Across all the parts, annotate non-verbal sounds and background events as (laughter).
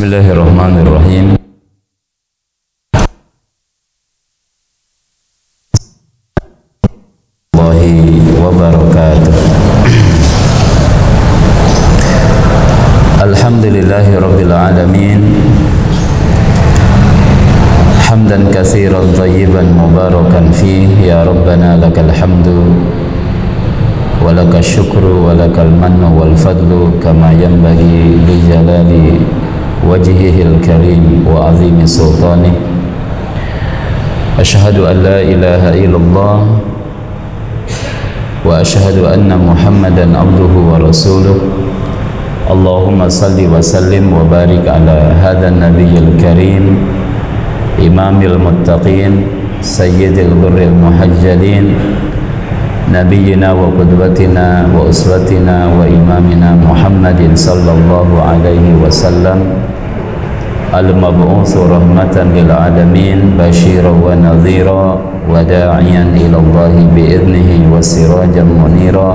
بسم الله الرحمن الرحيم. الله وبركاته. الحمد لله رب العالمين. حمدا كثيرا طيبا مباركا فيه. يا ربنا لك الحمد ولك الشكر ولك المن والفضل كما ينبغي لجلال وجهه الكريم وعظيم سلطانه. أشهد أن لا إله إلا الله وأشهد أن محمدا عبده ورسوله. اللهم صل وسلم وبارك على هذا النبي الكريم إمام المتقين سيد البر المحجلين نبينا وقدوتنا وأسوتنا وإمامنا محمد صلى الله عليه وسلم. المبعوث رحمة للعالمين بشيرا ونذيرا وداعيا إلى الله بإذنه وسراجا منيرا.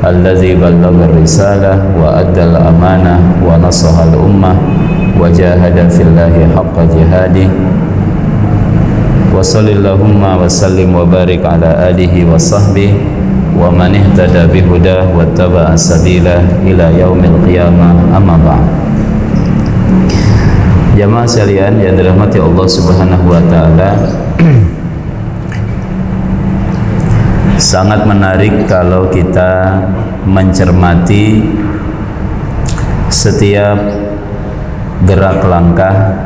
الذي بلغ الرسالة وأدى الأمانة ونصح الأمة وجاهد في الله حق جهاده. وصل اللهم وسلم وبارك على آله وصحبه ومن اهتدى بهداه واتبع سبيله إلى يوم القيامة. أما بعد. Jamaah sekalian yang dirahmati Allah Subhanahu wa taala. Sangat menarik kalau kita mencermati setiap gerak langkah,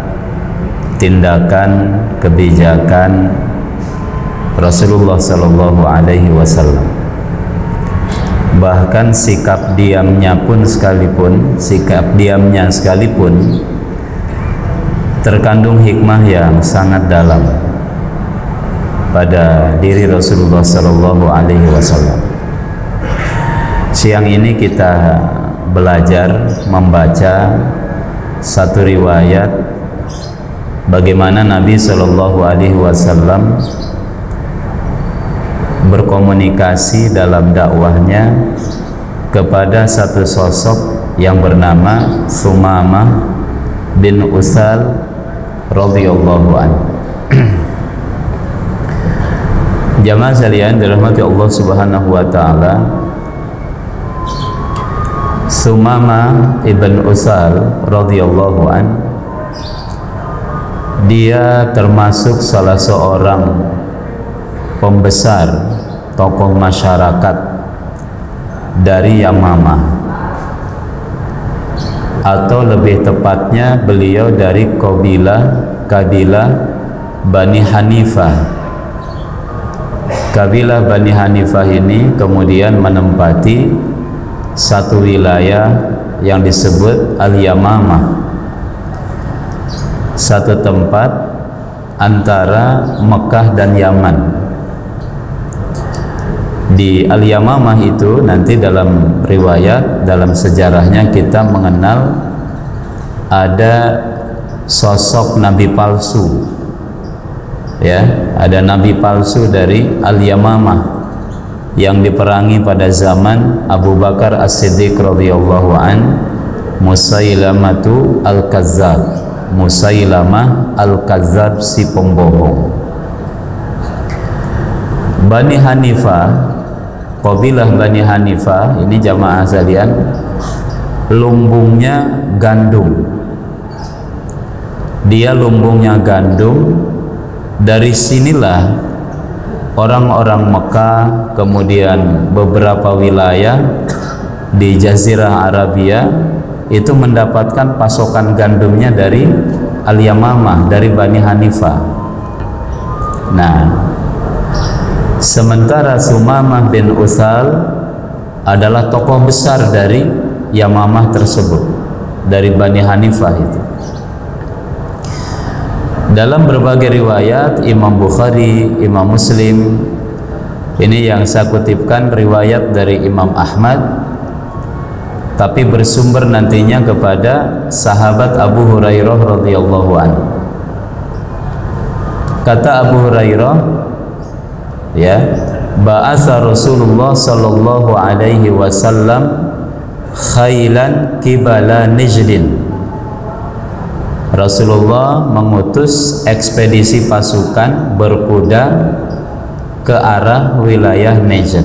tindakan, kebijakan Rasulullah sallallahu alaihi wasallam. Bahkan sikap diamnya pun sekalipun, sikap diamnya sekalipun terkandung hikmah yang sangat dalam pada diri Rasulullah Sallallahu Alaihi Wasallam. Siang ini kita belajar membaca satu riwayat bagaimana Nabi Sallallahu Alaihi Wasallam berkomunikasi dalam dakwahnya kepada satu sosok yang bernama Sumamah bin Usal radhiyallahu anhu. Jamaah sekalian dirahmati Allah Subhanahu wa taala. Sumama ibn Usal radhiyallahu an dia termasuk salah seorang pembesar tokoh masyarakat dari Yamamah atau lebih tepatnya beliau dari kabilah kabilah Bani Hanifah. Kabilah Bani Hanifah ini kemudian menempati satu wilayah yang disebut Al-Yamamah. Satu tempat antara Mekah dan Yaman di Al-Yamamah itu nanti dalam riwayat dalam sejarahnya kita mengenal ada sosok nabi palsu. Ya ada nabi palsu dari Al-Yamamah yang diperangi pada zaman Abu Bakar As-Siddiq radhiyallahu an Musailamatu Al-Kazzab. Musailamah Al-Kazzab si pembohong. Bani Hanifah Qabilah Bani Hanifah ini jamaah sekalian lumbungnya gandum. Dia lumbungnya gandum. Dari sinilah orang-orang Mekah kemudian beberapa wilayah di Jazirah Arabia itu mendapatkan pasokan gandumnya dari Al-Yamamah dari Bani Hanifah nah sementara Sumamah bin Usal adalah tokoh besar dari Yamamah tersebut dari Bani Hanifah itu. Dalam berbagai riwayat Imam Bukhari, Imam Muslim ini yang saya kutipkan riwayat dari Imam Ahmad tapi bersumber nantinya kepada sahabat Abu Hurairah radhiyallahu anhu. Kata Abu Hurairah ya ba'asa Rasulullah sallallahu alaihi wasallam khailan kibala Najdin Rasulullah mengutus ekspedisi pasukan berkuda ke arah wilayah Najd.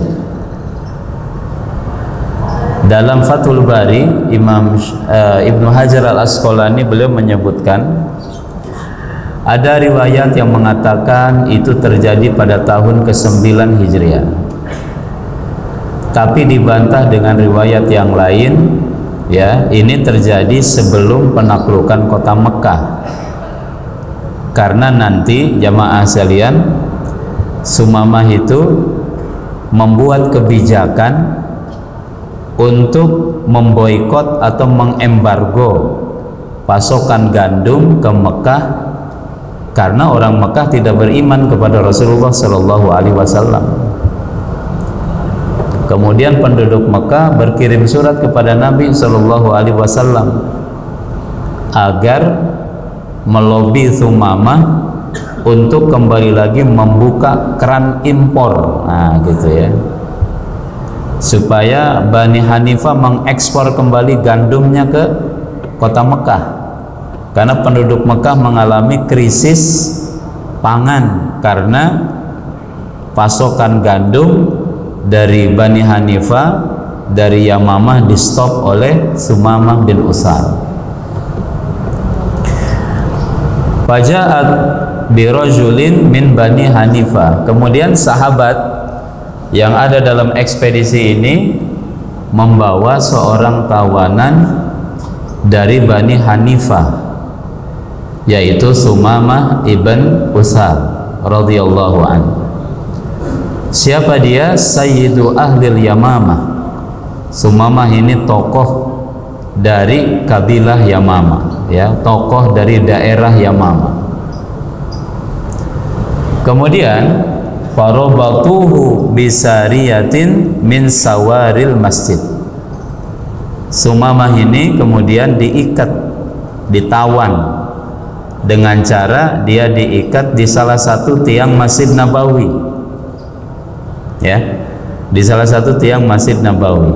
Dalam Fathul Bari, Imam uh, Ibnu Hajar Al Asqalani beliau menyebutkan ada riwayat yang mengatakan itu terjadi pada tahun ke-9 Hijriah. Tapi dibantah dengan riwayat yang lain ya ini terjadi sebelum penaklukan kota Mekah karena nanti jamaah sekalian Sumamah itu membuat kebijakan untuk memboikot atau mengembargo pasokan gandum ke Mekah karena orang Mekah tidak beriman kepada Rasulullah Shallallahu Alaihi Wasallam. Kemudian penduduk Mekah berkirim surat kepada Nabi Shallallahu Alaihi Wasallam agar melobi Thumamah untuk kembali lagi membuka keran impor, nah gitu ya, supaya Bani Hanifah mengekspor kembali gandumnya ke kota Mekah, karena penduduk Mekah mengalami krisis pangan karena pasokan gandum dari Bani Hanifah dari Yamamah di stop oleh Sumamah bin Usal Faja'at birojulin min Bani Hanifah. Kemudian sahabat yang ada dalam ekspedisi ini membawa seorang tawanan dari Bani Hanifah yaitu Sumamah ibn Usal radhiyallahu anhu Siapa dia? Sayyidu Ahlil Yamamah. Sumamah ini tokoh dari kabilah Yamamah, ya, tokoh dari daerah Yamamah. Kemudian farobatuhu bisariyatin min sawaril masjid. Sumamah ini kemudian diikat, ditawan dengan cara dia diikat di salah satu tiang Masjid Nabawi. Ya di salah satu tiang Masjid Nabawi.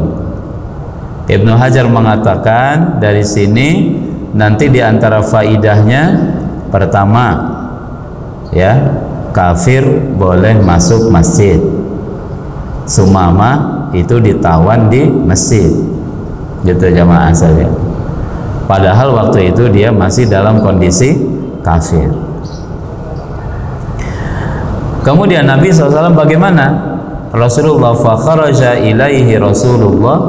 Ibnu Hajar mengatakan dari sini nanti di antara faidahnya pertama ya kafir boleh masuk masjid. Sumama itu ditawan di masjid. Gitu jamaah saja. Padahal waktu itu dia masih dalam kondisi kafir. Kemudian Nabi SAW bagaimana? Rasulullah fa kharaja ilaihi Rasulullah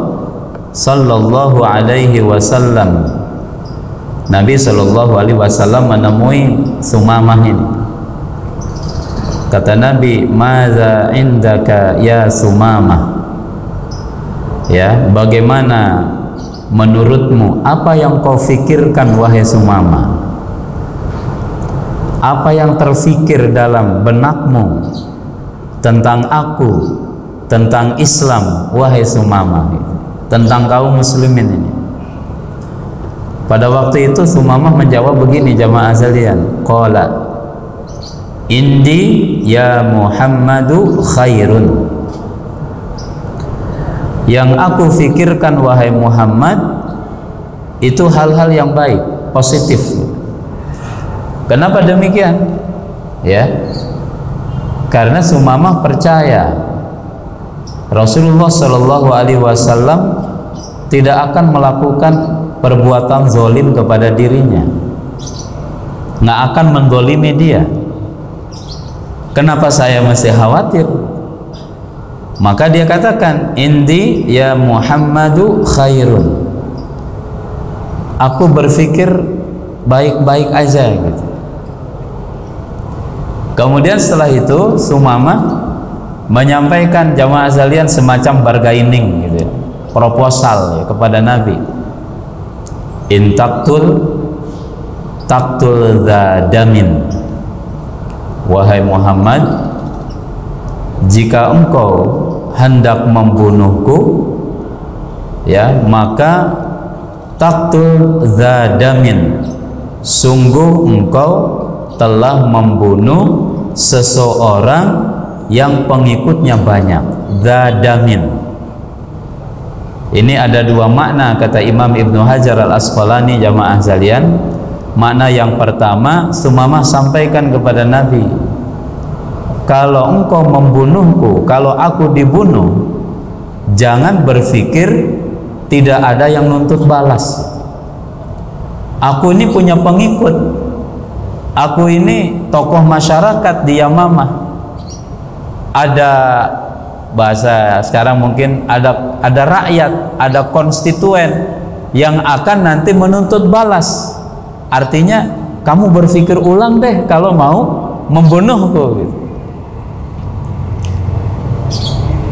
sallallahu alaihi wasallam. Nabi sallallahu alaihi wasallam menemui Sumamah ini. Kata Nabi maza indaka ya Sumamah? Ya bagaimana menurutmu? Apa yang kau fikirkan wahai Sumamah apa yang terfikir dalam benakmu tentang aku, tentang Islam, wahai Sumama, tentang kaum muslimin ini. Pada waktu itu Sumamah menjawab begini jamaah sekalian, qala Indi ya Muhammadu khairun. Yang aku fikirkan wahai Muhammad itu hal-hal yang baik, positif. Kenapa demikian? Ya, karena Sumamah percaya Rasulullah Shallallahu Alaihi Wasallam tidak akan melakukan perbuatan zolim kepada dirinya. Nggak akan menggolimi dia. Kenapa saya masih khawatir? Maka dia katakan indi ya Muhammadu khairun. Aku berpikir baik-baik aja gitu Kemudian setelah itu Sumama menyampaikan jamaah sekalian semacam bargaining gitu ya, proposal ya, kepada Nabi. Intaktul taktul damin. Wahai Muhammad, jika engkau hendak membunuhku ya maka taktul zadamin sungguh engkau telah membunuh seseorang yang pengikutnya banyak. Dadamin ini ada dua makna kata Imam Ibnu Hajar al Asqalani jamaah zalian makna yang pertama Sumamah sampaikan kepada Nabi kalau engkau membunuhku kalau aku dibunuh jangan berpikir tidak ada yang nuntut balas. Aku ini punya pengikut aku ini tokoh masyarakat di Yamamah. Ada bahasa sekarang mungkin ada ada rakyat ada konstituen yang akan nanti menuntut balas. Artinya kamu berpikir ulang deh kalau mau membunuhku gitu.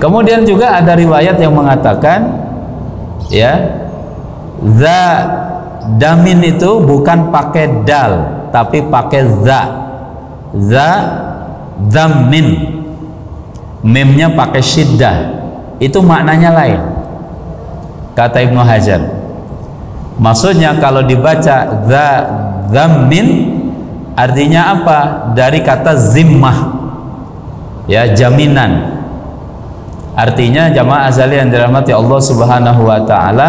kemudian juga ada riwayat yang mengatakan ya za damin itu bukan pakai dal tapi pakai za. Za damin memnya pakai syiddah. Itu maknanya lain. Kata Ibnu Hajar. Maksudnya kalau dibaca za damin artinya apa? Dari kata zimmah. Ya jaminan. Artinya jamaah azali yang dirahmati Allah subhanahu wa ta'ala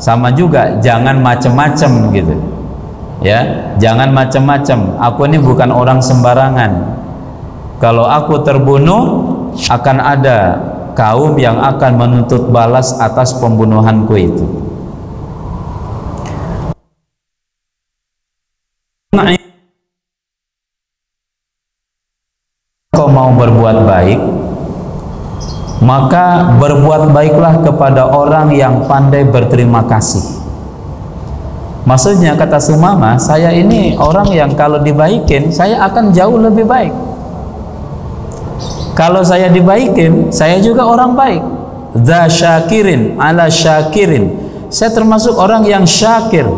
sama juga jangan macem-macem gitu ya jangan macem-macem aku ini bukan orang sembarangan. Kalau aku terbunuh akan ada kaum yang akan menuntut balas atas pembunuhanku itu. Kau mau berbuat baik maka berbuat baiklah kepada orang yang pandai berterima kasih maksudnya kata Sumama saya ini orang yang kalau dibaikin saya akan jauh lebih baik. Kalau saya dibaikin saya juga orang baik. Za syakirin ala syakirin. Saya termasuk orang yang syakir.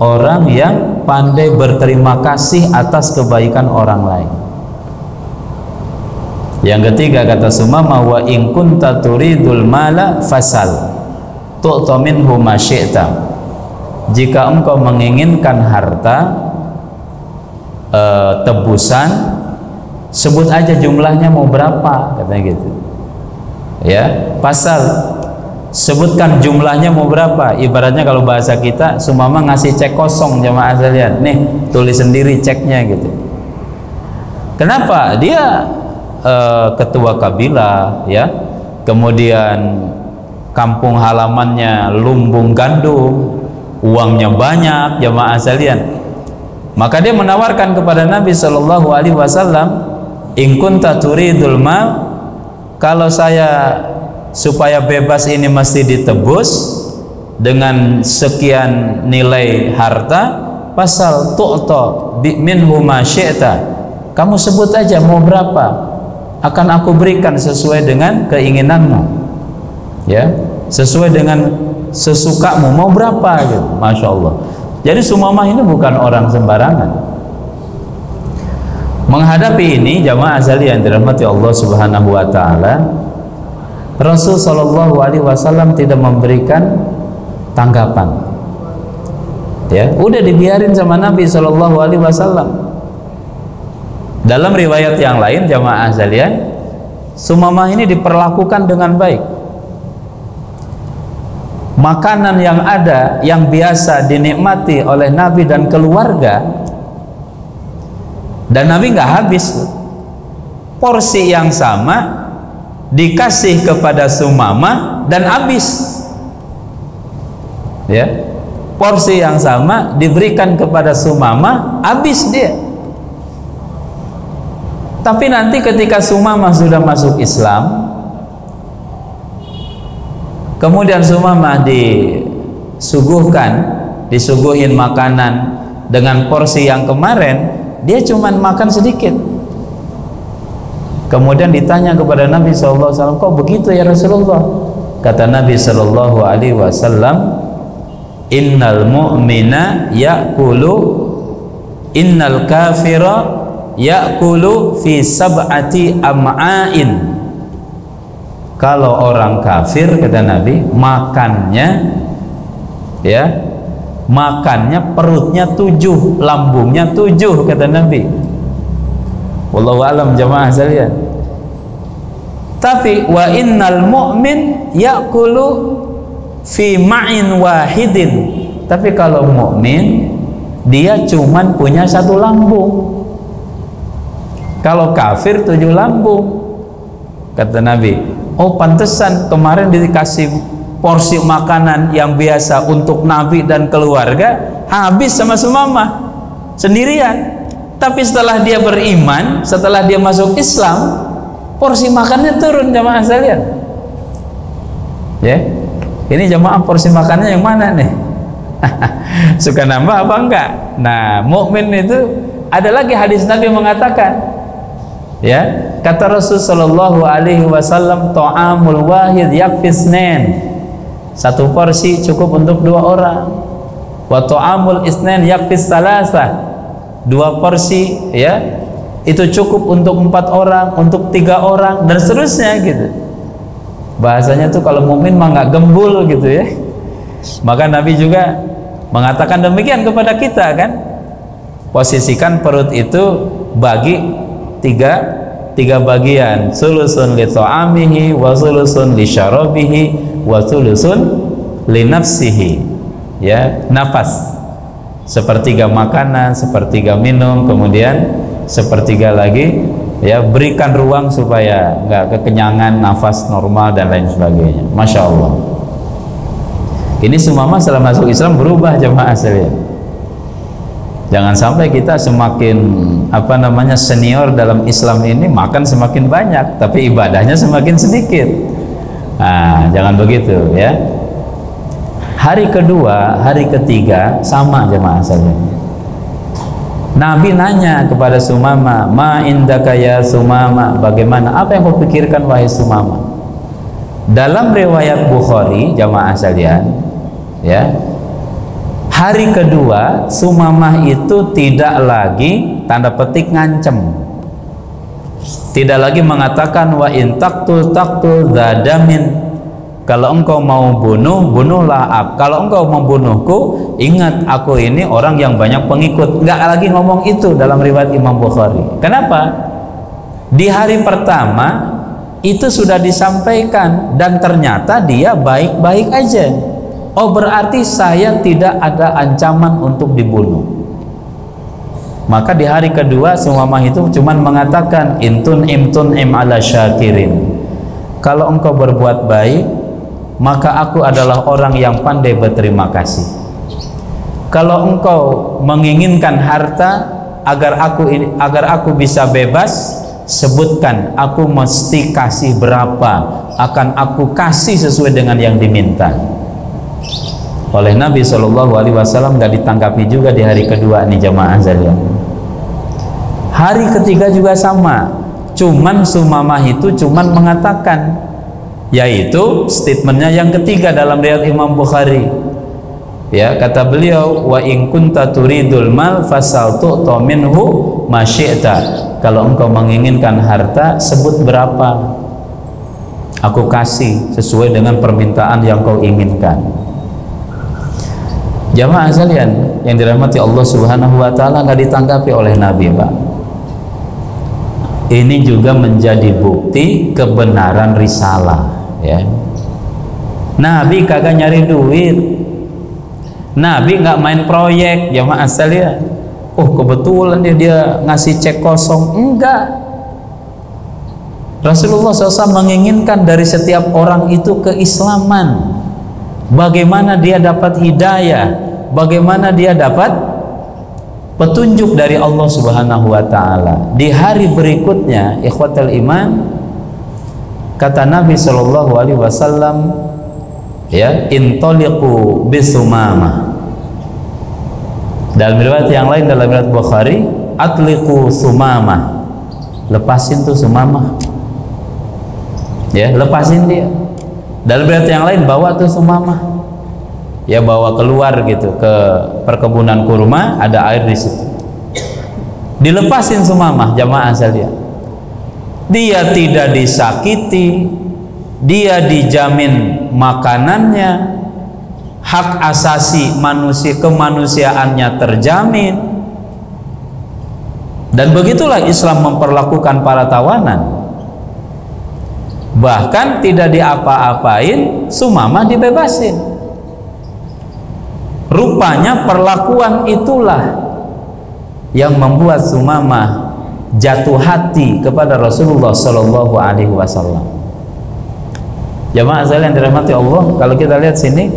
Orang yang pandai berterima kasih atas kebaikan orang lain. Yang ketiga kata Sumama wa in kunta turidul mala fasal. Tu'ta minhu ma Jika engkau menginginkan harta e, tebusan sebut aja jumlahnya mau berapa katanya gitu. Ya, pasal sebutkan jumlahnya mau berapa. Ibaratnya kalau bahasa kita sumama ngasih cek kosong jamaah sekalian. Nih tulis sendiri ceknya gitu. Kenapa? Dia uh, ketua kabilah ya. Kemudian kampung halamannya lumbung gandum uangnya banyak jamaah sekalian. Maka dia menawarkan kepada Nabi Shallallahu Alaihi Wasallam in kunta turidul kalau saya supaya bebas ini mesti ditebus dengan sekian nilai harta pasal tu'ta minhu ma kamu sebut aja mau berapa akan aku berikan sesuai dengan keinginanmu. Ya sesuai dengan sesukamu mau berapa gitu. Masya Allah. Jadi Sumamah ini bukan orang sembarangan. Menghadapi ini jamaah azali yang dirahmati Allah subhanahu wa ta'ala Rasul sallallahu alaihi wasallam tidak memberikan tanggapan. Ya udah dibiarin sama Nabi sallallahu alaihi wasallam. Dalam riwayat yang lain jamaah sekalian, Sumamah ini diperlakukan dengan baik. Makanan yang ada yang biasa dinikmati oleh Nabi dan keluarga dan Nabi nggak habis. Porsi yang sama dikasih kepada Sumamah dan habis. Ya. Porsi yang sama diberikan kepada Sumamah habis dia. Tapi nanti ketika Sumamah sudah masuk Islam, kemudian Sumamah disuguhkan, disuguhin makanan dengan porsi yang kemarin, dia cuma makan sedikit. Kemudian ditanya kepada Nabi SAW, kok begitu ya Rasulullah? Kata Nabi Wasallam, Innal mu'mina ya'kulu innal kafira yakulu fi sab'ati am'ain kalau orang kafir kata Nabi makannya ya makannya perutnya tujuh lambungnya tujuh kata Nabi. Wallahu alam jamaah sekalian. Tapi wa innal mu'min yakulu fi ma'in wahidin. Tapi kalau mukmin dia cuman punya satu lambung. Kalau kafir tujuh lambung kata Nabi oh pantesan kemarin dikasih porsi makanan yang biasa untuk Nabi dan keluarga habis sama semama sendirian. Tapi setelah dia beriman setelah dia masuk Islam porsi makannya turun jamaah sekalian. Ya. Ini jamaah porsi makannya yang mana nih? (laughs) Suka nambah apa enggak? Nah mukmin itu ada lagi hadis Nabi mengatakan ya kata Rasul sallallahu alaihi wasallam ta'amul wahid yakfisnen satu porsi cukup untuk dua orang. Wa ta'amul isnen yakfis salasa dua porsi ya. Itu cukup untuk empat orang untuk tiga orang dan seterusnya gitu. Bahasanya tuh kalau mukmin mah nggak gembul gitu ya. Maka Nabi juga mengatakan demikian kepada kita kan. Posisikan perut itu bagi tiga tiga bagian. Sulusun li ta'amihi wa sulusun li syarabihi wa sulusun li nafsihi. Ya nafas. Sepertiga makanan sepertiga minum kemudian sepertiga lagi ya berikan ruang supaya nggak kekenyangan nafas normal dan lain sebagainya. Masya Allah. Ini semua masalah masuk Islam berubah jemaah sekalian Jangan sampai kita semakin apa namanya senior dalam Islam ini makan semakin banyak, tapi ibadahnya semakin sedikit. Nah, jangan begitu ya. Hari kedua, hari ketiga sama jemaah saja. Nabi nanya kepada Sumama, "Ma indaka ya Sumama? Bagaimana? Apa yang kau pikirkan wahai Sumama?" Dalam riwayat Bukhari, jamaah sekalian, ya, hari kedua Sumamah itu tidak lagi tanda petik ngancem. Tidak lagi mengatakan wa in taktul zadamin kalau engkau mau bunuh bunuhlah ab. Kalau engkau membunuhku ingat aku ini orang yang banyak pengikut. Nggak lagi ngomong itu dalam riwayat Imam Bukhari. Kenapa? Di hari pertama itu sudah disampaikan dan ternyata dia baik-baik aja Oh berarti saya tidak ada ancaman untuk dibunuh. Maka di hari kedua Sumamah itu cuma mengatakan intun imtun im ala syakirin. Kalau engkau berbuat baik, maka aku adalah orang yang pandai berterima kasih. Kalau engkau menginginkan harta agar aku agar aku bisa bebas, sebutkan aku mesti kasih berapa, akan aku kasih sesuai dengan yang diminta oleh Nabi Shallallahu Alaihi Wasallam nggak ditanggapi juga di hari kedua nih jamaah sekalian. Hari ketiga juga sama, cuman Sumamah itu cuman mengatakan, yaitu statementnya yang ketiga dalam riwayat Imam Bukhari. Ya kata beliau, wa in kunta turidul mal fasaltu minhu masyi'ta. Kalau engkau menginginkan harta, sebut berapa. Aku kasih sesuai dengan permintaan yang kau inginkan Jamaah sekalian yang dirahmati Allah Subhanahu wa taala nggak ditanggapi oleh Nabi, Pak. Ini juga menjadi bukti kebenaran risalah, ya. Nabi kagak nyari duit. Nabi nggak main proyek, jamaah sekalian. Oh, kebetulan dia dia ngasih cek kosong. Enggak. Rasulullah SAW menginginkan dari setiap orang itu keislaman bagaimana dia dapat hidayah bagaimana dia dapat? Petunjuk dari Allah Subhanahu wa taala. Di hari berikutnya ikhwatal iman kata Nabi sallallahu alaihi wasallam ya intaliqu bisumama. Dalam riwayat yang lain dalam riwayat Bukhari atliqu sumama. Lepasin tuh sumama. Ya lepasin dia. Dalam riwayat yang lain bawa tuh sumama ya bawa keluar gitu ke perkebunan kurma ada air di situ. Dilepasin sumama jamaah sekalian. Dia tidak disakiti dia dijamin makanannya hak asasi manusia kemanusiaannya terjamin. Dan begitulah Islam memperlakukan para tawanan. Bahkan tidak diapa-apain Sumamah dibebasin rupanya perlakuan itulah yang membuat Sumamah jatuh hati kepada Rasulullah Shallallahu Alaihi Wasallam. Jamaah sekalian dirahmati Allah, kalau kita lihat sini,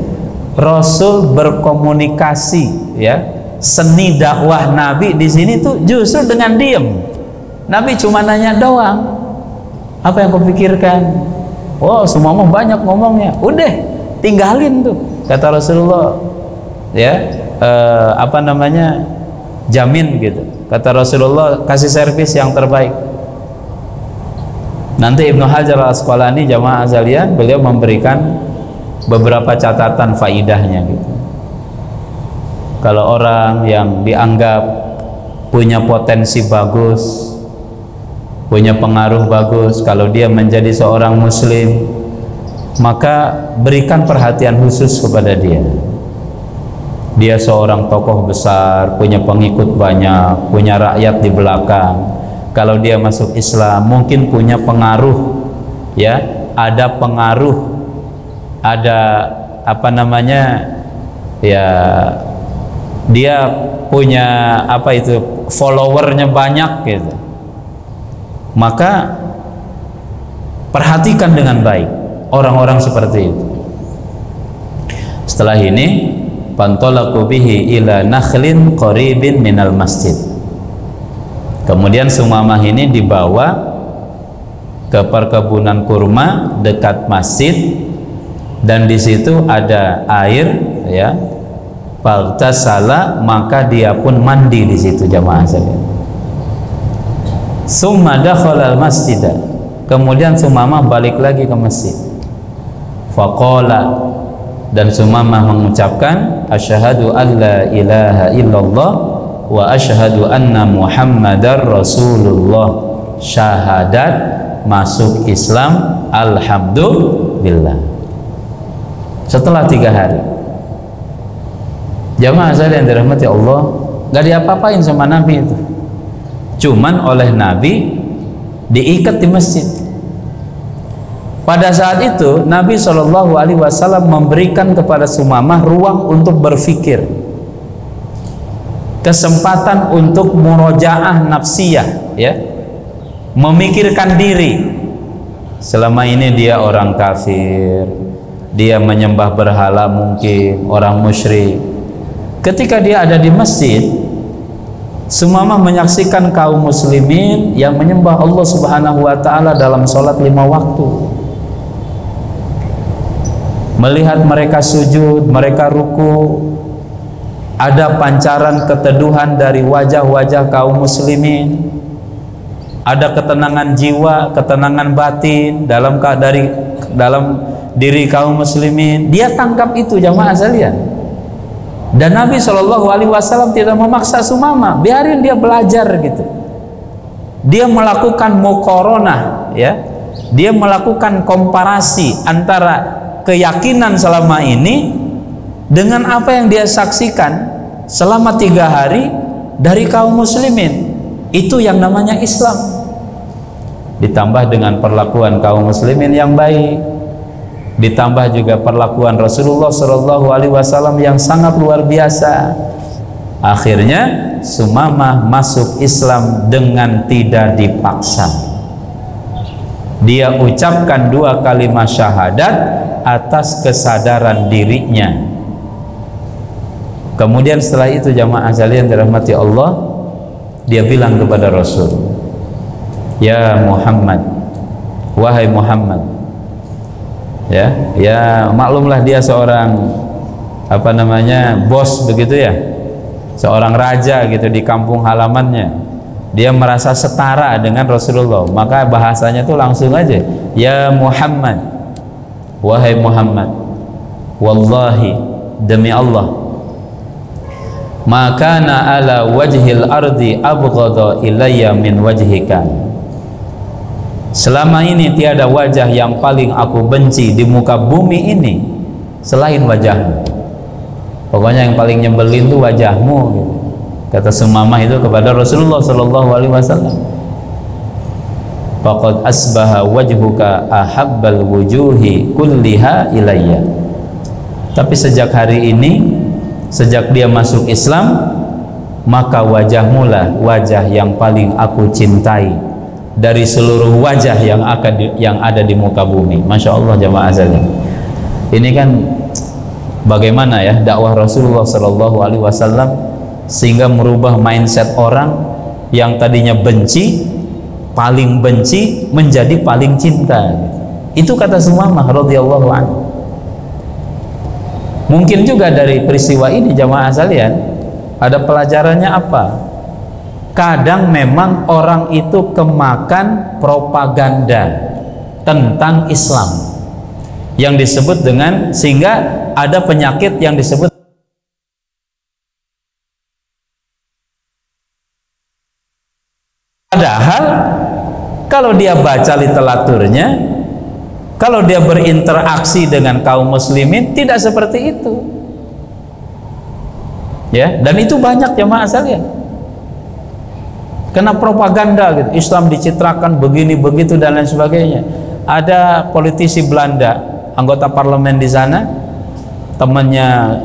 Rasul berkomunikasi, ya, seni dakwah Nabi di sini tuh justru dengan diam. Nabi cuma nanya doang, apa yang kau pikirkan? Oh, semua banyak ngomongnya. Udah, tinggalin tuh, kata Rasulullah. Ya, eh, apa namanya? Jamin gitu. Kata Rasulullah kasih servis yang terbaik. Nanti Ibnu Hajar al-Asqalani jamaah azalian beliau memberikan beberapa catatan faidahnya gitu. Kalau orang yang dianggap punya potensi bagus punya pengaruh bagus kalau dia menjadi seorang muslim maka berikan perhatian khusus kepada dia dia seorang tokoh besar, punya pengikut banyak, punya rakyat di belakang. Kalau dia masuk Islam, mungkin punya pengaruh, ya, ada pengaruh, ada apa namanya, ya, dia punya apa itu followernya banyak gitu. Maka perhatikan dengan baik orang-orang seperti itu. Setelah ini fantalaku bihi ila nakhlin qaribin minal masjid. Kemudian Sumamah ini dibawa ke perkebunan kurma dekat masjid dan di situ ada air ya. Salah maka dia pun mandi di situ jamaah sekalian. Summa dakhala al masjid kemudian Sumamah balik lagi ke masjid. Faqala dan Sumamah mengucapkan asyhadu alla ilaha illallah wa asyhadu anna muhammadar rasulullah. Syahadat masuk Islam alhamdulillah. Setelah tiga hari. Jamaah saya yang dirahmati Allah gak diapa-apain sama Nabi itu. Cuman oleh Nabi diikat di masjid pada saat itu Nabi Shallallahu Alaihi Wasallam memberikan kepada Sumamah ruang untuk berpikir, kesempatan untuk murojaah nafsiyah, ya, memikirkan diri. Selama ini dia orang kafir, dia menyembah berhala mungkin orang musyrik. Ketika dia ada di masjid, Sumamah menyaksikan kaum muslimin yang menyembah Allah Subhanahu wa taala dalam sholat lima waktu melihat mereka sujud, mereka ruku, ada pancaran keteduhan dari wajah-wajah kaum muslimin, ada ketenangan jiwa, ketenangan batin dalam dari dalam diri kaum muslimin. Dia tangkap itu jamaah sekalian. Dan Nabi Shallallahu Alaihi Wasallam tidak memaksa Sumama, biarin dia belajar gitu. Dia melakukan mukorona, ya. Dia melakukan komparasi antara keyakinan selama ini dengan apa yang dia saksikan selama tiga hari dari kaum muslimin. Itu yang namanya Islam. Ditambah dengan perlakuan kaum muslimin yang baik. Ditambah juga perlakuan Rasulullah Shallallahu Alaihi Wasallam yang sangat luar biasa. Akhirnya Sumamah masuk Islam dengan tidak dipaksa. Dia ucapkan dua kalimat syahadat atas kesadaran dirinya. Kemudian setelah itu jamaah sekalian dirahmati Allah dia bilang kepada Rasul ya Muhammad wahai Muhammad ya ya maklumlah dia seorang apa namanya bos begitu ya seorang raja gitu di kampung halamannya. Dia merasa setara dengan Rasulullah. Maka bahasanya tuh langsung aja ya Muhammad wahai Muhammad wallahi demi Allah makana ala wajhil ardi abghadha ilayya min wajhika. Selama ini tiada wajah yang paling aku benci di muka bumi ini selain wajahmu. Pokoknya yang paling nyebelin itu wajahmu kata Sumamah itu kepada Rasulullah sallallahu alaihi wasallam faqad asbaha wajhuka ahabbal wujuhi kulliha ilayya tapi sejak hari ini sejak dia masuk Islam maka wajahmu lah wajah yang paling aku cintai dari seluruh wajah yang akan yang ada di muka bumi. Masya Allah jamaah sekalian. Ini kan bagaimana ya dakwah Rasulullah Shallallahu Alaihi Wasallam sehingga merubah mindset orang yang tadinya benci, paling benci menjadi paling cinta. Itu kata semua radhiyallahu anhu. Mungkin juga dari peristiwa ini jamaah sekalian ada pelajarannya apa? Kadang memang orang itu kemakan propaganda tentang Islam yang disebut dengan sehingga ada penyakit yang disebut Padahal kalau dia baca literaturnya, kalau dia berinteraksi dengan kaum muslimin tidak seperti itu. Ya dan itu banyak jemaah sekalian. Kena propaganda gitu. Islam dicitrakan begini begitu dan lain sebagainya. Ada politisi Belanda anggota parlemen di sana temannya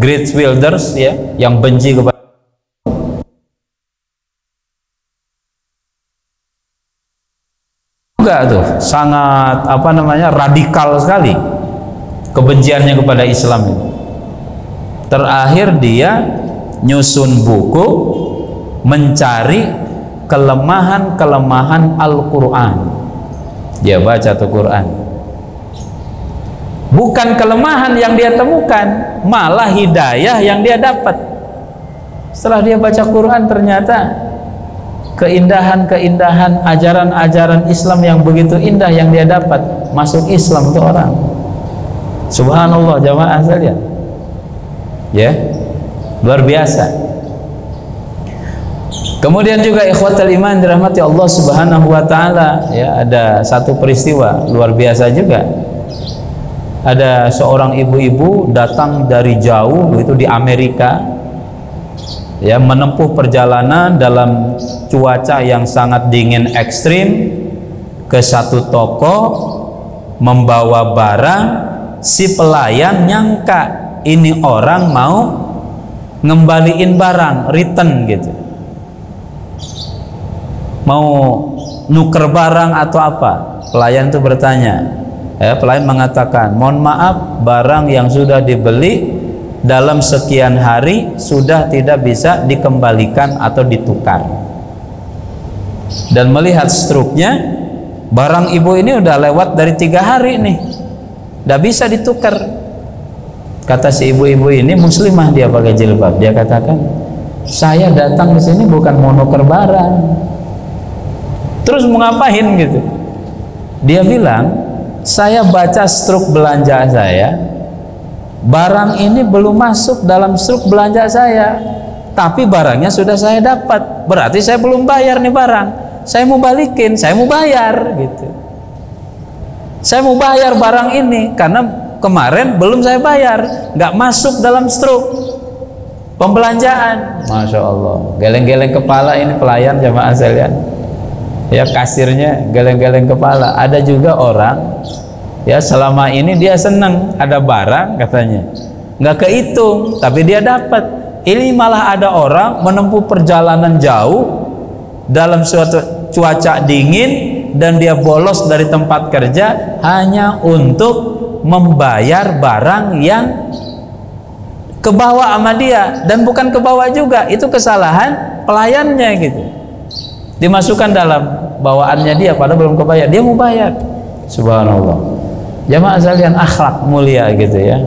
Great Wilders ya yang benci kepada juga tuh. Sangat apa namanya radikal sekali kebenciannya kepada Islam itu. Terakhir dia nyusun buku mencari kelemahan-kelemahan Al-Quran. Dia baca tuh Quran. Bukan kelemahan yang dia temukan malah hidayah yang dia dapat. Setelah dia baca Quran ternyata keindahan-keindahan ajaran-ajaran Islam yang begitu indah yang dia dapat masuk Islam tuh orang. Subhanallah jamaah sekalian. Ya luar biasa. Kemudian juga ikhwatal iman dirahmati Allah subhanahu wa ta'ala. Ya ada satu peristiwa luar biasa juga. Ada seorang ibu-ibu datang dari jauh itu di Amerika ya menempuh perjalanan dalam cuaca yang sangat dingin ekstrim ke satu toko membawa barang si pelayan nyangka ini orang mau ngembaliin barang return gitu. Mau nuker barang atau apa? Pelayan itu bertanya. Ya, pelayan mengatakan mohon maaf barang yang sudah dibeli dalam sekian hari sudah tidak bisa dikembalikan atau ditukar dan melihat struknya barang ibu ini udah lewat dari tiga hari nih tidak bisa ditukar Kata si ibu-ibu ini muslimah dia pakai jilbab. Dia katakan, "Saya datang ke sini bukan mau nuker barang." Terus mau ngapain gitu? Dia bilang, "Saya baca struk belanja saya. Barang ini belum masuk dalam struk belanja saya, tapi barangnya sudah saya dapat. Berarti saya belum bayar nih barang. Saya mau balikin, saya mau bayar gitu." Saya mau bayar barang ini karena kemarin belum saya bayar nggak masuk dalam struk pembelanjaan Masya Allah geleng-geleng kepala ini pelayan jamaah sekalian ya kasirnya geleng-geleng kepala ada juga orang ya selama ini dia senang ada barang katanya. Nggak kehitung tapi dia dapat. Ini malah ada orang menempuh perjalanan jauh dalam suatu cuaca dingin dan dia bolos dari tempat kerja hanya untuk membayar barang yang ke bawah sama dia. Dan bukan ke bawah juga itu kesalahan pelayannya gitu. Dimasukkan dalam bawaannya dia padahal belum kebayar. Dia mau bayar. Subhanallah jamaah sekalian akhlak mulia gitu ya.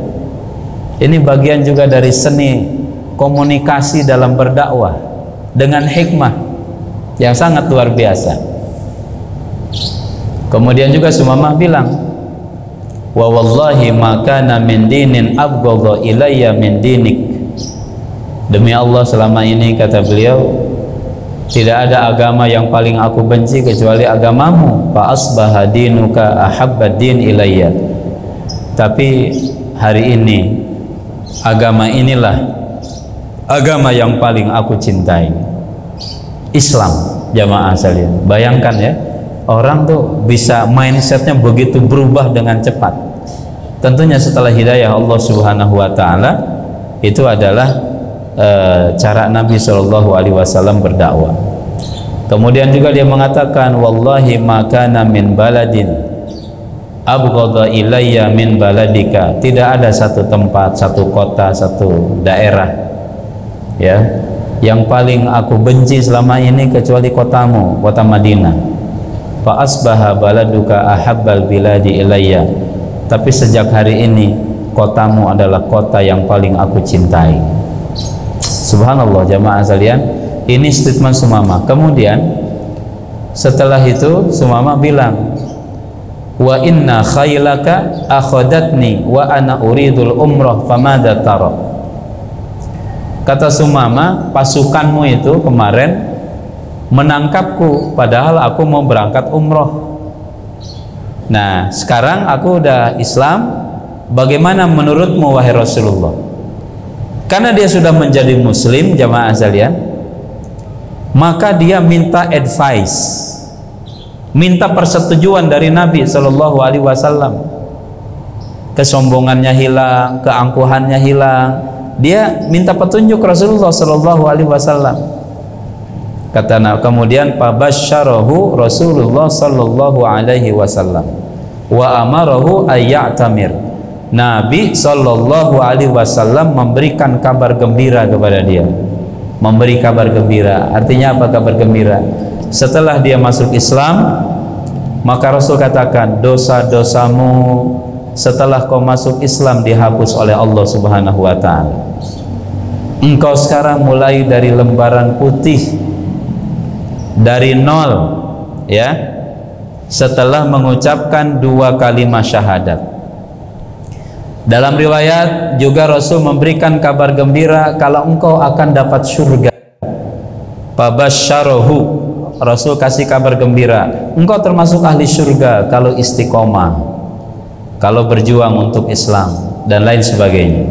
Ini bagian juga dari seni komunikasi dalam berdakwah dengan hikmah yang sangat luar biasa. Kemudian juga Sumamah bilang wa wallahi ma kana min dinin abghadha ilayya min dinik. Demi Allah selama ini kata beliau tidak ada agama yang paling aku benci kecuali agamamu. Fa asbaha dinuka ahabba din ilayya. Tapi hari ini agama inilah agama yang paling aku cintai. Islam jamaah sekalian. Bayangkan ya orang tuh bisa mindsetnya begitu berubah dengan cepat. Tentunya setelah hidayah Allah subhanahu wa ta'ala itu adalah e, cara Nabi Shallallahu Alaihi Wasallam berdakwah. Kemudian juga dia mengatakan wallahi makana min baladin abghadha ilayya min baladika. Tidak ada satu tempat satu kota satu daerah ya yang paling aku benci selama ini kecuali kotamu kota Madinah. Fa asbaha baladuka ahabbal biladi ilayya. Tapi sejak hari ini kotamu adalah kota yang paling aku cintai subhanallah jamaah sekalian ini statement Sumama kemudian setelah itu Sumama bilang wa inna khaylaka akhadatni wa ana uridul umrah famada tara Kata Sumama, pasukanmu itu kemarin menangkapku padahal aku mau berangkat umroh. Nah, sekarang aku udah Islam, bagaimana menurutmu wahai Rasulullah? Karena dia sudah menjadi muslim jamaah sekalian, maka dia minta advice, minta persetujuan dari Nabi Shallallahu alaihi wasallam. Kesombongannya hilang, keangkuhannya hilang, dia minta petunjuk Rasulullah Shallallahu Alaihi Wasallam. Kata kemudian pabasyarahu Rasulullah Shallallahu Alaihi Wasallam wa amarahu tamir Nabi Shallallahu Alaihi Wasallam memberikan kabar gembira kepada dia memberi kabar gembira artinya apa kabar gembira setelah dia masuk Islam maka Rasul katakan dosa-dosamu setelah kau masuk Islam dihapus oleh Allah Subhanahu wa taala. Engkau sekarang mulai dari lembaran putih dari nol ya setelah mengucapkan dua kalimat syahadat. Dalam riwayat juga Rasul memberikan kabar gembira kalau engkau akan dapat surga. Fabasyarahu Rasul kasih kabar gembira, engkau termasuk ahli surga kalau istiqomah kalau berjuang untuk Islam dan lain sebagainya.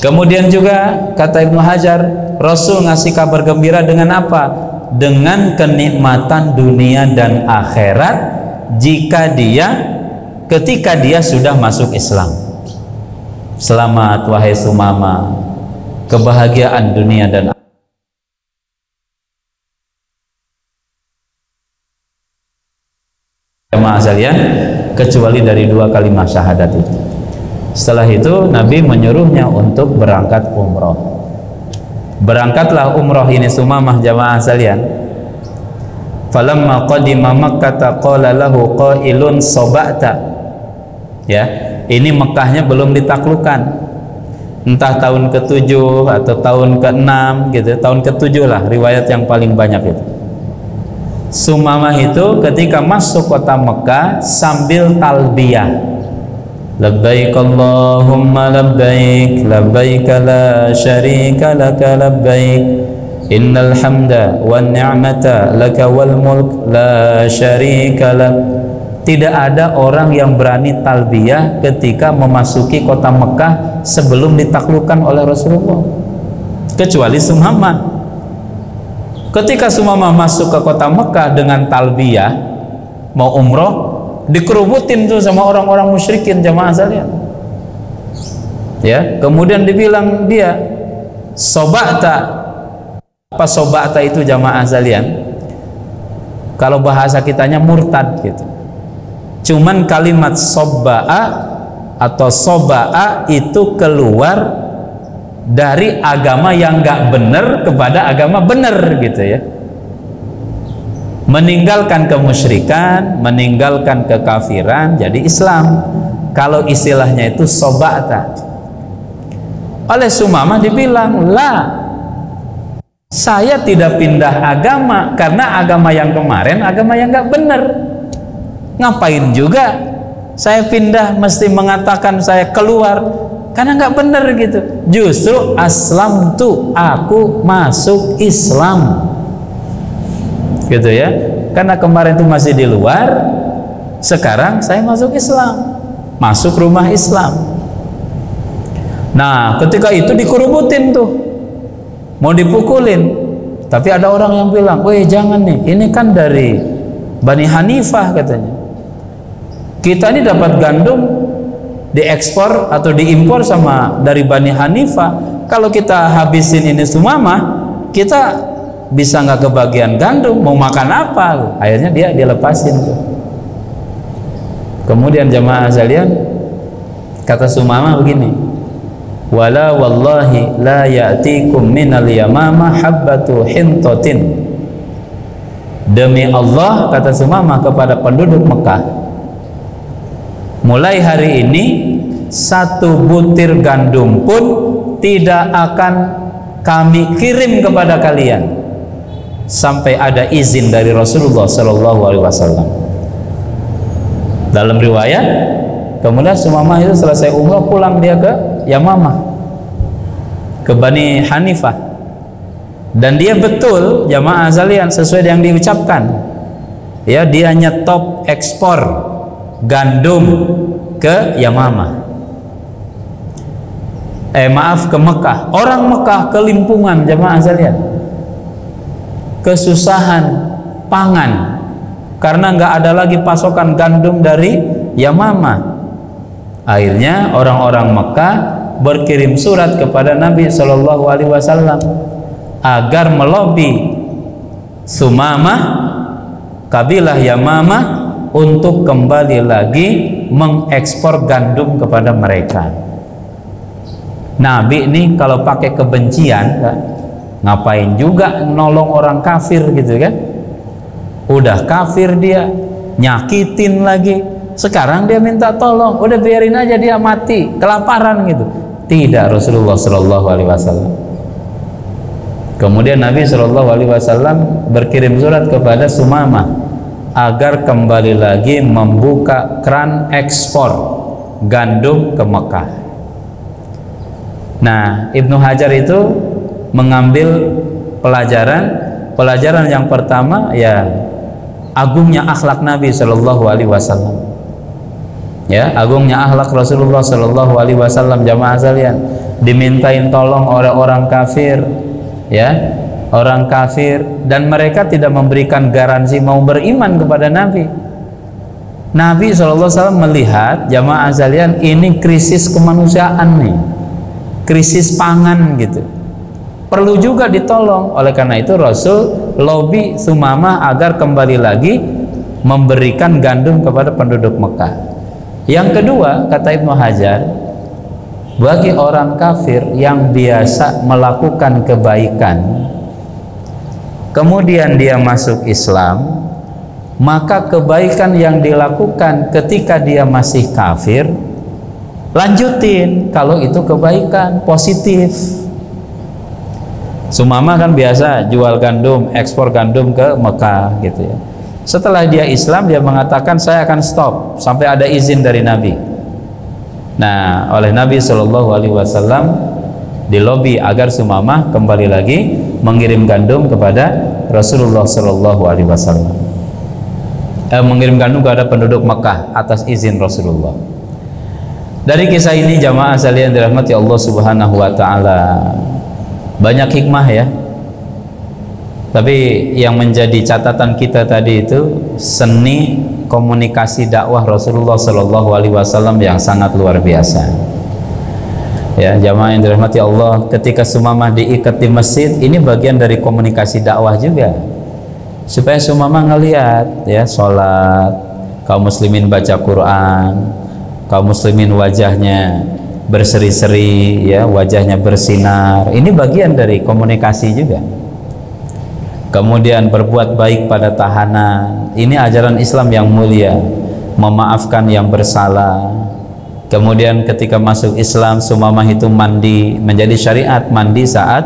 Kemudian juga kata Ibnu Hajar Rasul ngasih kabar gembira dengan apa? Dengan kenikmatan dunia dan akhirat jika dia ketika dia sudah masuk Islam selamat wahai Sumama kebahagiaan dunia dan jemaah kecuali dari dua kalimat syahadat itu. Setelah itu Nabi menyuruhnya untuk berangkat umroh. Berangkatlah umroh ini sumamah jamaah sekalian. Falamma qadima makkata qala lahu qailun soba'ta ya ini Mekahnya belum ditaklukkan. Entah tahun ke-7 atau tahun ke-6 gitu tahun ke-7 lah riwayat yang paling banyak itu. Sumamah itu ketika masuk kota Mekah sambil talbiyah. Labbaik Allahumma labbaik Labbaik la syarika laka labbaik. Innal hamda wa ni'mata laka wal mulk la syarika lak Tidak ada orang yang berani talbiyah ketika memasuki kota Mekah sebelum ditaklukkan oleh Rasulullah kecuali Sumamah Ketika Sumamah masuk ke kota Mekah dengan talbiyah mau umroh, dikerubutin tuh sama orang-orang musyrikin jamaah sekalian. Ya, kemudian dibilang dia sobata apa sobata itu jamaah sekalian? Kalau bahasa kitanya murtad gitu. Cuman kalimat soba'a atau soba'a itu keluar dari agama yang nggak benar kepada agama benar gitu ya. Meninggalkan kemusyrikan meninggalkan kekafiran jadi Islam. Kalau istilahnya itu sobata. Oleh Sumama dibilang lah saya tidak pindah agama karena agama yang kemarin agama yang nggak benar ngapain juga? Saya pindah mesti mengatakan saya keluar. Karena nggak benar gitu. Justru aslam tuh aku masuk Islam. Gitu ya. Karena kemarin tuh masih di luar sekarang saya masuk Islam. Masuk rumah Islam. Nah ketika itu dikurubutin tuh. Mau dipukulin. Tapi ada orang yang bilang weh jangan nih. Ini kan dari Bani Hanifah katanya kita ini dapat gandum diekspor atau diimpor sama dari Bani Hanifah. Kalau kita habisin ini Sumama kita bisa nggak kebagian gandum. Mau makan apa? Akhirnya dia dilepasin tuh. Kemudian jamaah sekalian kata Sumama begini wala wallahi la ya'tikum minal yamama habbatu hintatin demi Allah kata Sumama kepada penduduk Mekah mulai hari ini satu butir gandum pun tidak akan kami kirim kepada kalian sampai ada izin dari Rasulullah Shallallahu Alaihi Wasallam. Dalam riwayat, kemudian Sumamah itu selesai umrah pulang dia ke Yamamah, ke Bani Hanifah, dan dia betul jamaah azalian sesuai yang diucapkan. Ya, dia nyetop ekspor gandum ke Yamama eh maaf ke Mekah. Orang Mekah kelimpungan jamaah sekalian. Kesusahan pangan. Karena nggak ada lagi pasokan gandum dari Yamama akhirnya orang-orang Mekah berkirim surat kepada Nabi Shallallahu Alaihi Wasallam agar melobi Sumamah kabilah Yamamah untuk kembali lagi mengekspor gandum kepada mereka. Nabi ini kalau pakai kebencian, ngapain juga nolong orang kafir gitu kan? Udah kafir dia, nyakitin lagi. Sekarang dia minta tolong, udah biarin aja dia mati, kelaparan gitu. Tidak Rasulullah Shallallahu Alaihi Wasallam. Kemudian Nabi Shallallahu Alaihi Wasallam berkirim surat kepada Sumamah agar kembali lagi membuka keran ekspor gandum ke Mekah. Nah, Ibnu Hajar itu mengambil pelajaran pelajaran yang pertama ya agungnya akhlak Nabi Shallallahu Alaihi Wasallam. Ya, agungnya akhlak Rasulullah Shallallahu Alaihi Wasallam jamaah sekalian dimintain tolong oleh orang kafir, ya orang kafir dan mereka tidak memberikan garansi mau beriman kepada Nabi. Nabi SAW melihat jamaah sekalian ini krisis kemanusiaan nih, krisis pangan gitu. Perlu juga ditolong. Oleh karena itu Rasul lobby Sumama agar kembali lagi memberikan gandum kepada penduduk Mekah. Yang kedua, kata Ibnu Hajar, bagi orang kafir yang biasa melakukan kebaikan kemudian dia masuk Islam maka kebaikan yang dilakukan ketika dia masih kafir lanjutin kalau itu kebaikan positif Sumama kan biasa jual gandum, ekspor gandum ke Mekah gitu ya. Setelah dia Islam dia mengatakan saya akan stop sampai ada izin dari Nabi. Nah, oleh Nabi Shallallahu alaihi wasallam di lobi agar Sumama kembali lagi mengirim gandum kepada Rasulullah Shallallahu Alaihi Wasallam. Eh, mengirim gandum kepada penduduk Mekah atas izin Rasulullah. Dari kisah ini jamaah sekalian dirahmati Allah Subhanahu Wa Taala. Banyak hikmah ya. Tapi yang menjadi catatan kita tadi itu seni komunikasi dakwah Rasulullah Shallallahu Alaihi Wasallam yang sangat luar biasa ya jamaah yang dirahmati Allah ketika sumamah diikat di masjid ini bagian dari komunikasi dakwah juga. Supaya sumamah ngelihat ya sholat kaum muslimin baca Quran kaum muslimin wajahnya berseri-seri ya wajahnya bersinar. Ini bagian dari komunikasi juga. Kemudian berbuat baik pada tahanan. Ini ajaran Islam yang mulia. Memaafkan yang bersalah Kemudian ketika masuk Islam Sumamah itu mandi menjadi syariat mandi saat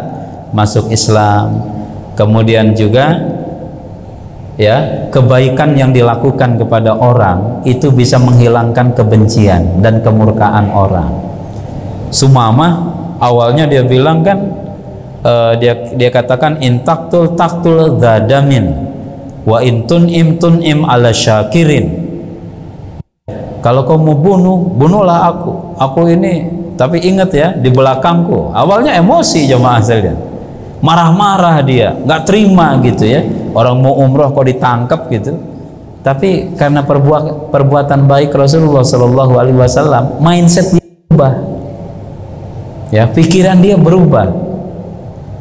masuk Islam. Kemudian juga ya kebaikan yang dilakukan kepada orang itu bisa menghilangkan kebencian dan kemurkaan orang. Sumamah awalnya dia bilang kan uh, dia dia katakan intaktul taktul dadamin wa intun imtun im ala syakirin kalau kau mau bunuh bunuhlah aku. Aku ini tapi ingat ya di belakangku. Awalnya emosi jemaah sekalian. Marah-marah dia nggak terima gitu ya. Orang mau umroh kok ditangkap gitu. Tapi karena perbuat, perbuatan baik Rasulullah Shallallahu Alaihi Wasallam mindset dia berubah. Ya pikiran dia berubah.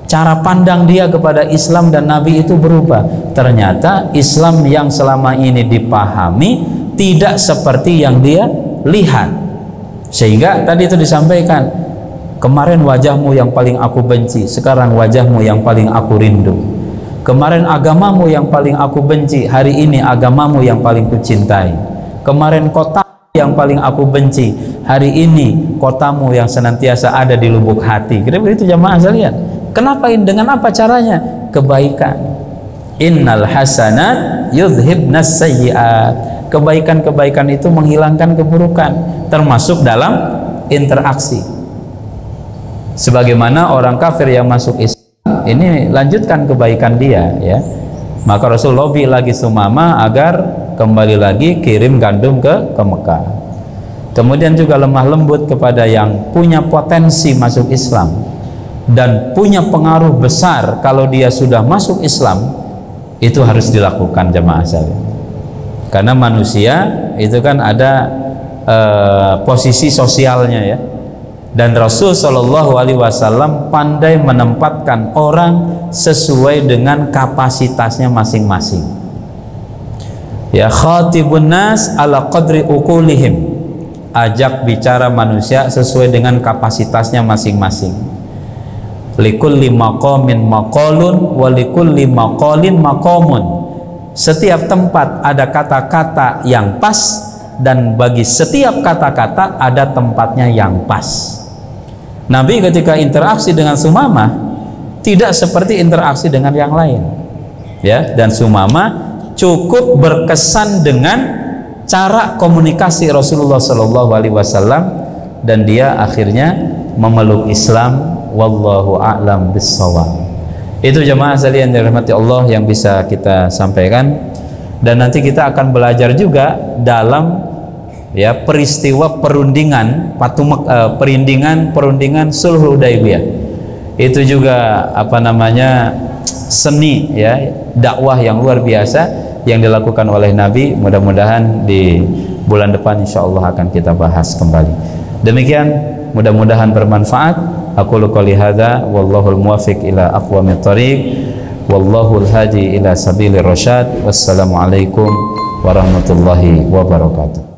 Cara pandang dia kepada Islam dan Nabi itu berubah. Ternyata Islam yang selama ini dipahami tidak seperti yang dia lihat sehingga tadi itu disampaikan kemarin wajahmu yang paling aku benci sekarang wajahmu yang paling aku rindu Kemarin agamamu yang paling aku benci, hari ini agamamu yang paling kucintai. Kemarin kota yang paling aku benci, hari ini kotamu yang senantiasa ada di lubuk hati. Kira begitu jamaah sekalian. Kenapa? Dengan apa caranya? Kebaikan. Innal hasanat yudhibnas sayyiat. Kebaikan-kebaikan itu menghilangkan keburukan, termasuk dalam interaksi. Sebagaimana orang kafir yang masuk Islam ini lanjutkan kebaikan dia ya. Maka Rasul lobby lagi Sumama agar kembali lagi kirim gandum ke ke Mekah. Kemudian juga lemah lembut kepada yang punya potensi masuk Islam dan punya pengaruh besar kalau dia sudah masuk Islam itu harus dilakukan jemaah sekalian karena manusia itu kan ada uh, posisi sosialnya ya dan Rasul Shallallahu Alaihi Wasallam pandai menempatkan orang sesuai dengan kapasitasnya masing-masing. Ya khatibun nas ala qadri ukulihim. Ajak bicara manusia sesuai dengan kapasitasnya masing-masing. Likulli maqamin maqalun wa likulli maqalin maqamun. Setiap tempat ada kata-kata yang pas dan bagi setiap kata-kata ada tempatnya yang pas. Nabi ketika interaksi dengan Sumama tidak seperti interaksi dengan yang lain. Ya, dan Sumama cukup berkesan dengan cara komunikasi Rasulullah Shallallahu alaihi wasallam dan dia akhirnya memeluk Islam wallahu a'lam bissawab. Itu jemaah sekalian dirahmati Allah yang bisa kita sampaikan. Dan nanti kita akan belajar juga dalam ya peristiwa perundingan patung uh, perundingan perundingan sulh Hudaybiyah. Itu juga apa namanya seni ya dakwah yang luar biasa yang dilakukan oleh Nabi. Mudah-mudahan di bulan depan insya Allah akan kita bahas kembali. Demikian mudah-mudahan bermanfaat aku qouli hadza wallahul muwafiq ila aqwamit thariq wallahul hadi ila sabilir rasyad. Wassalamualaikum warahmatullahi wabarakatuh